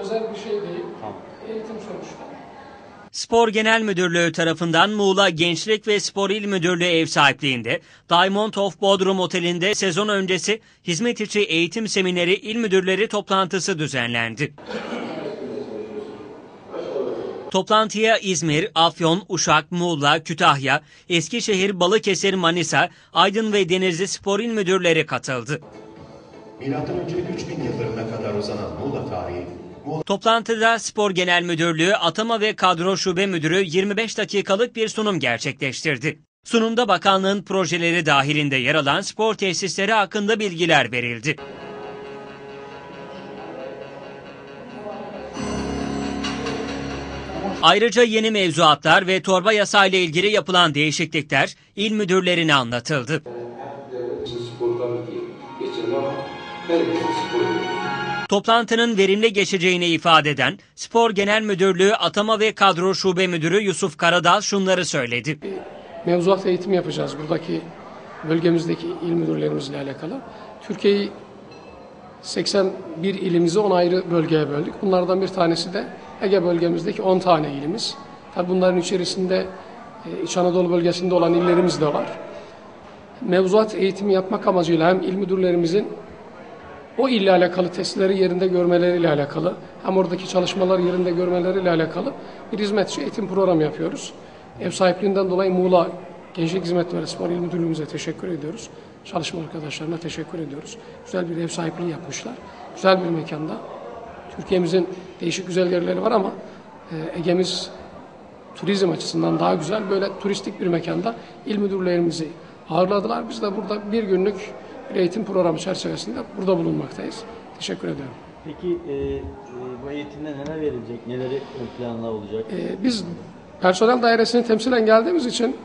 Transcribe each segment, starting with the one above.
özel bir şey değil. Eğitim sonuçta. Spor Genel Müdürlüğü tarafından Muğla Gençlik ve Spor İl Müdürlüğü ev sahipliğinde Diamond of Bodrum Oteli'nde sezon öncesi hizmet içi eğitim semineri il müdürleri toplantısı düzenlendi. Toplantıya İzmir, Afyon, Uşak, Muğla, Kütahya, Eskişehir, Balıkesir, Manisa, Aydın ve Denizli Spor İl Müdürleri katıldı. Milattan önce 3000 yıllarına kadar uzanan Muğla tarihi, Toplantıda Spor Genel Müdürlüğü Atama ve Kadro Şube Müdürü 25 dakikalık bir sunum gerçekleştirdi. Sunumda bakanlığın projeleri dahilinde yer alan spor tesisleri hakkında bilgiler verildi. Ayrıca yeni mevzuatlar ve torba yasayla ilgili yapılan değişiklikler il müdürlerine anlatıldı. her. Toplantının verimli geçeceğini ifade eden Spor Genel Müdürlüğü Atama ve Kadro Şube Müdürü Yusuf Karadal şunları söyledi. Mevzuat eğitimi yapacağız buradaki bölgemizdeki il müdürlerimizle alakalı. Türkiye'yi 81 ilimizi 10 ayrı bölgeye böldük. Bunlardan bir tanesi de Ege bölgemizdeki 10 tane ilimiz. Tabii bunların içerisinde e, İç Anadolu bölgesinde olan illerimiz de var. Mevzuat eğitimi yapmak amacıyla hem il müdürlerimizin o ille alakalı testleri yerinde görmeleriyle alakalı hem oradaki çalışmalar yerinde görmeleriyle alakalı bir hizmetçi eğitim programı yapıyoruz. Ev sahipliğinden dolayı Muğla Gençlik Hizmetleri Spor İl Müdürlüğümüze teşekkür ediyoruz. Çalışma arkadaşlarına teşekkür ediyoruz. Güzel bir ev sahipliği yapmışlar. Güzel bir mekanda. Türkiye'mizin değişik güzel yerleri var ama e, Ege'miz turizm açısından daha güzel böyle turistik bir mekanda il müdürlerimizi ağırladılar. Biz de burada bir günlük bir eğitim programı çerçevesinde burada bulunmaktayız. Teşekkür ediyorum. Peki e, e, bu eğitimde neler verilecek, neleri ön planda olacak? Ee, biz personel dairesini temsilen geldiğimiz için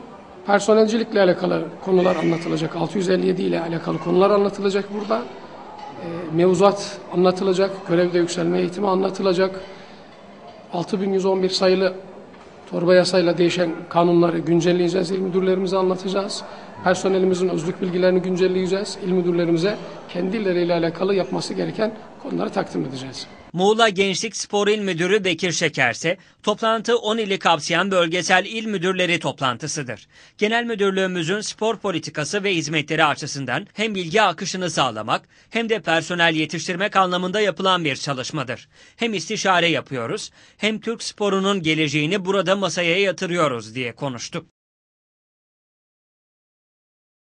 personelcilikle alakalı konular anlatılacak. 657 ile alakalı konular anlatılacak burada. Ee, mevzuat anlatılacak, görevde yükselme eğitimi anlatılacak. 6111 sayılı torba yasayla değişen kanunları güncelleyeceğiz, il müdürlerimize anlatacağız. Personelimizin özlük bilgilerini güncelleyeceğiz. İl müdürlerimize kendi illeriyle alakalı yapması gereken konuları takdim edeceğiz. Muğla Gençlik Spor İl Müdürü Bekir Şeker ise toplantı 10 ili kapsayan bölgesel il müdürleri toplantısıdır. Genel Müdürlüğümüzün spor politikası ve hizmetleri açısından hem bilgi akışını sağlamak hem de personel yetiştirmek anlamında yapılan bir çalışmadır. Hem istişare yapıyoruz hem Türk sporunun geleceğini burada masaya yatırıyoruz diye konuştu.